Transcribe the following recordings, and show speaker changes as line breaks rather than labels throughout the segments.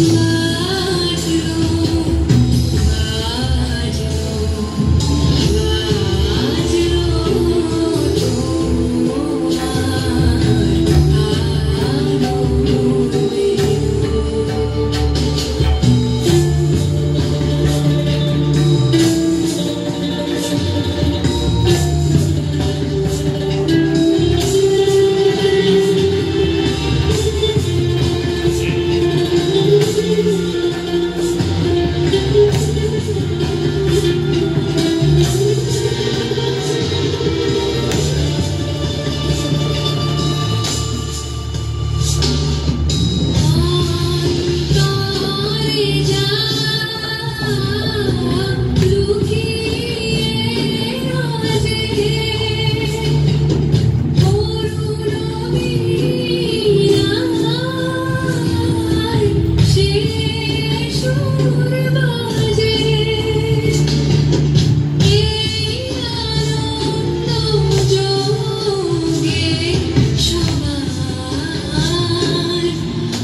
love.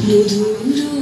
Yuduru